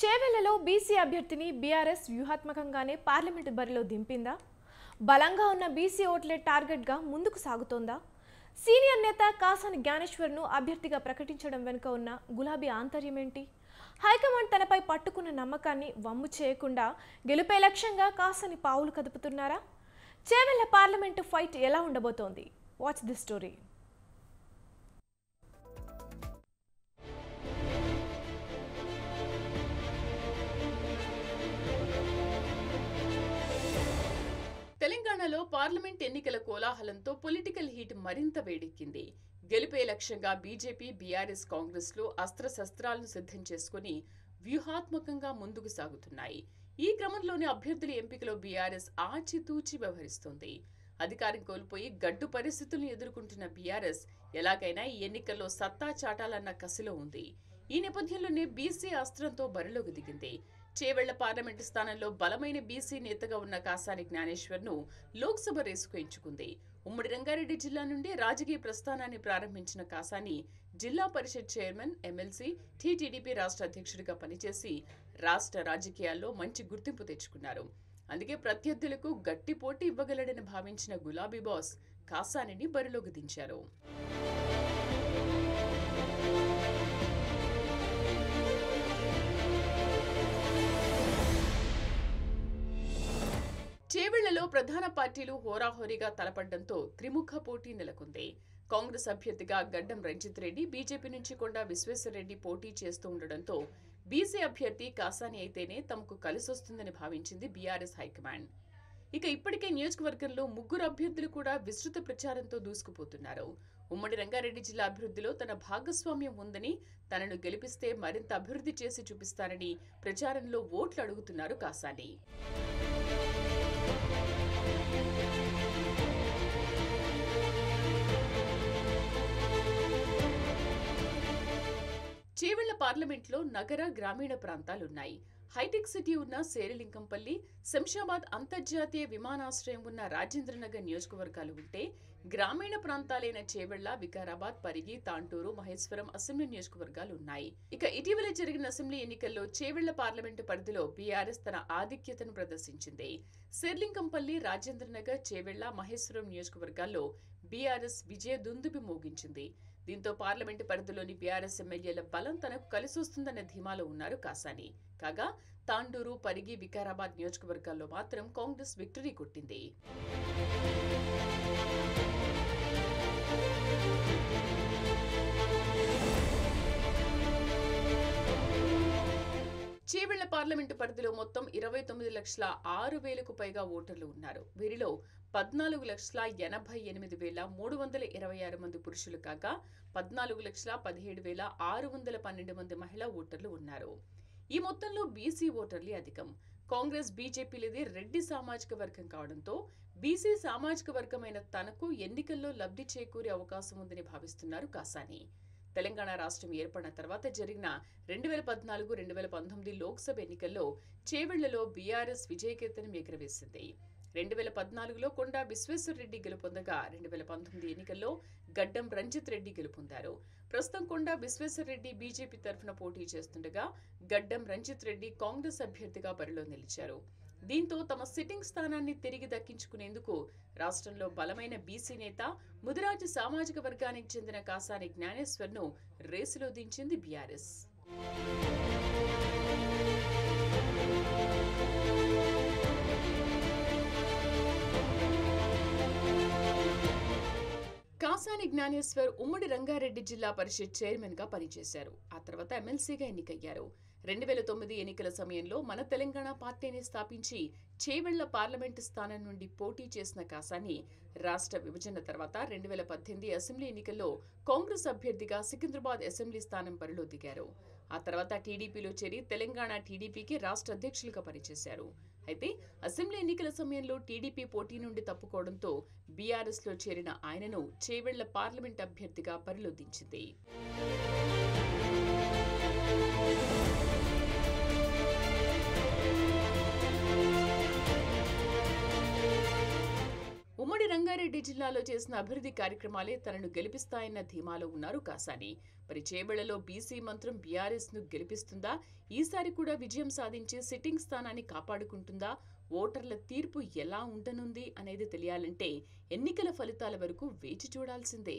చేవెళ్ళలో BC అభ్యర్థిని BRS వ్యూహాత్మకంగానే parliament బరిలో దింపిందా? బలంగా ఉన్న బీసీ ఓట్లే టార్గెట్గా ముందుకు సాగుతోందా? సీనియర్ నేత కాసాని జ్ఞానేశ్వర్ను అభ్యర్థిగా ప్రకటించడం వెనుక ఉన్న గులాబీ ఆంతర్యం ఏంటి హైకమాండ్ తనపై పట్టుకున్న నమ్మకాన్ని వమ్ము చేయకుండా గెలుపే లక్ష్యంగా కాసాని పావులు కదుపుతున్నారా? చేవెళ్ళ పార్లమెంటు ఫైట్ ఎలా ఉండబోతోంది? వాచ్ ది స్టోరీ తెలంగాణలో పార్లమెంట్ ఎన్నికల కోలాహలంతో పొలిటికల్ హీట్ మరింత వేడెక్కింది. గెలిపే లక్ష్యంగా బీజేపీ బీఆర్ఎస్ కాంగ్రెస్లు అస్త్రశస్త్రాలను సిద్ధం చేసుకుని వ్యూహాత్మకంగా ముందుకు సాగుతున్నాయి. ఈ క్రమంలోనే అభ్యర్థుల ఎంపికలో బీఆర్ఎస్ ఆచితూచి వ్యవహరిస్తోంది. అధికారం కోల్పోయి గడ్డు పరిస్థితులను ఎదుర్కొంటున్న బీఆర్ఎస్ ఎలాగైనా ఈ ఎన్నికల్లో సత్తా చాటాలన్న కసిలో ఉంది. ఈ నేపథ్యంలోనే బీసీ అస్త్రంతో బరిలోకి దిగింది. చేవెళ్ళ పార్లమెంటు స్థానంలో బలమైన బీసీ నేతగా ఉన్న కాసాని జ్ఞానేశ్వర్ను లోక్సభ రేసుకు ఎంచుకుంది. ఉమ్మడి రంగారెడ్డి జిల్లా నుండి రాజకీయ ప్రస్థానాన్ని ప్రారంభించిన కాసాని జిల్లా పరిషత్ చైర్మన్ ఎమ్మెల్సీ టీటీడీపీ రాష్ట్ర అధ్యక్షుడిగా పనిచేసి రాష్ట్ర రాజకీయాల్లో మంచి గుర్తింపు తెచ్చుకున్నారు. అందుకే ప్రత్యర్థులకు గట్టి పోటీ ఇవ్వగలడని భావించిన గులాబీ బాస్ కాసానిని బరిలోకి దించారు. ప్రధాన పార్టీలు హోరాహోరీగా తలపడ్డంతో త్రిముఖ పోటీ నెలకొంది. కాంగ్రెస్ అభ్యర్థిగా గడ్డం రంజిత్ రెడ్డి బీజేపీ నుంచి కొండా విశ్వేశ్వరరెడ్డి పోటీ చేస్తూ ఉండడంతో బీసీ అభ్యర్థి కాసాని అయితేనే తమకు కలిసొస్తుందని భావించింది బీఆర్ఎస్ హైకమాండ్. ఇక ఇప్పటికే నియోజకవర్గంలో ముగ్గురు అభ్యర్థులు కూడా విస్తృత ప్రచారంతో దూసుకుపోతున్నారు. ఉమ్మడి రంగారెడ్డి జిల్లా అభివృద్ధిలో తన భాగస్వామ్యం ఉందని తనను గెలిపిస్తే మరింత అభివృద్ధి చేసి చూపిస్తానని ప్రచారంలో ఓట్లు అడుగుతున్నారు కాసాని. చేవెళ్ళ పార్లమెంట్లో నగర గ్రామీణ ప్రాంతాలున్నాయి. హైటెక్ సిటీ ఉన్న శేరిలింకంపల్లి శంషాబాద్ అంతర్జాతీయ విమానాశ్రయం ఉన్న రాజేంద్రనగర్ నియోజకవర్గాలు ఉంటే గ్రామీణ ప్రాంతాలైన చేవెళ్ళ వికారాబాద్ పరిగి తాంటూరు మహేశ్వరం అసెంబ్లీ నియోజకవర్గాలు ఉన్నాయి. ఇక ఇటీవల జరిగిన అసెంబ్లీ ఎన్నికల్లో చేవెళ్ళ పార్లమెంటు పరిధిలో బీఆర్ఎస్ తన ఆధిక్యతను ప్రదర్శించింది. శేర్లింకంపల్లి రాజేంద్రనగర్ చేవెళ్ళ మహేశ్వరం నియోజకవర్గాల్లో బీఆర్ఎస్ విజయ దుందుబి మోగించింది. దీంతో పార్లమెంటు పరిధిలోని బీఆర్ఎస్ ఎమ్మెల్యేల బలం తనకు కలిసొస్తుందన్న ధీమాలో ఉన్నారు కాసాని. కాగా తాండూరు పరిగి వికారాబాద్ నియోజకవర్గాల్లో మాత్రం కాంగ్రెస్ విక్టరీ కొట్టింది. చేవెళ్ళ పార్లమెంటు పరిధిలో మొత్తం ఇరవై తొమ్మిది లక్షల ఆరు వేలకు పైగా ఓటర్లు ఉన్నారు. వీరిలో పద్నాలుగు లక్షల ఎనభై ఎనిమిది వేల మూడు వందల ఇరవై ఆరు మంది పురుషులు కాగా పద్నాలుగు లక్షల పదిహేడు వేల ఆరు వందల పన్నెండు మంది మహిళా ఓటర్లు ఉన్నారు. ఈ మొత్తంలో బీసీ ఓటర్లే అధికం. కాంగ్రెస్ బీజేపీలదే రెడ్డి సామాజిక వర్గం కావడంతో బీసీ సామాజిక వర్గమైన తనకు ఎన్నికల్లో లబ్ధి చేకూరే అవకాశం ఉందని భావిస్తున్నారు కాసాని. తెలంగాణ రాష్ట్రం ఏర్పడిన తర్వాత జరిగిన రెండు వేల పద్నాలుగు రెండు వేల పంతొమ్మిది లోక్సభ ఎన్నికల్లో చేవెళ్ళలో బీఆర్ఎస్ విజయకీర్తనం ఎగురవేసింది. రెండు వేల పద్నాలుగులో కొండా విశ్వేశ్వరరెడ్డి గెలుపొందగా రెండు వేల పంతొమ్మిది ఎన్నికల్లో గడ్డం రంజిత్ రెడ్డి గెలుపొందారు. ప్రస్తుతం కొండా విశ్వేశ్వరరెడ్డి బీజేపీ తరఫున పోటీ చేస్తుండగా గడ్డం రంజిత్ రెడ్డి కాంగ్రెస్ అభ్యర్థిగా బరిలో నిలిచారు. దీంతో తమ సిట్టింగ్ స్థానాన్ని తిరిగి దక్కించుకునేందుకు రాష్ట్రంలో బలమైన బీసీ నేత ముదిరాజు సామాజిక వర్గానికి చెందిన కాసాని జ్ఞానేశ్వర్ను రేసులో దించింది బీఆర్ఎస్. కాసాని జ్ఞానేశ్వర్ ఉమ్మడి రంగారెడ్డి జిల్లా పరిషత్ చైర్మన్గా పనిచేశారు. ఆ తర్వాత ఎమ్మెల్సీగా ఎన్నికయ్యారు. రెండు వేల తొమ్మిది ఎన్నికల సమయంలో మన తెలంగాణ పార్టీని స్థాపించి చేవెళ్ళ పార్లమెంటు స్థానం నుండి పోటీ చేసిన కాసాని రాష్ట్ర విభజన తర్వాత రెండు వేల పద్దెనిమిది అసెంబ్లీ ఎన్నికల్లో కాంగ్రెస్ అభ్యర్థిగా సికింద్రాబాద్ అసెంబ్లీ స్థానం బరిలో దిగారు. ఆ తర్వాత టీడీపీలో చేరి తెలంగాణ టీడీపీకి రాష్ట్ర అధ్యక్షులుగా పనిచేశారు. అయితే అసెంబ్లీ ఎన్నికల సమయంలో టీడీపీ పోటీ నుండి తప్పుకోవడంతో బీఆర్ఎస్లో చేరిన ఆయనను చేవెళ్ళ పార్లమెంట్ అభ్యర్థిగా పరిలోదించింది. రంగారెడ్డి జిల్లాలో చేసిన అభివృద్ధి కార్యక్రమాలే తనను గెలిపిస్తాయన్న ధీమాలో ఉన్నారు కాసాని. మరి చేబెళ్ళలో బీసీ మంత్రం బీఆర్ఎస్ను గెలిపిస్తుందా? ఈసారి కూడా విజయం సాధించి సిట్టింగ్ స్థానాన్ని కాపాడుకుంటుందా? ఓటర్ల తీర్పు ఎలా ఉండనుంది అనేది తెలియాలంటే ఎన్నికల ఫలితాల వరకు వేచి చూడాల్సిందే.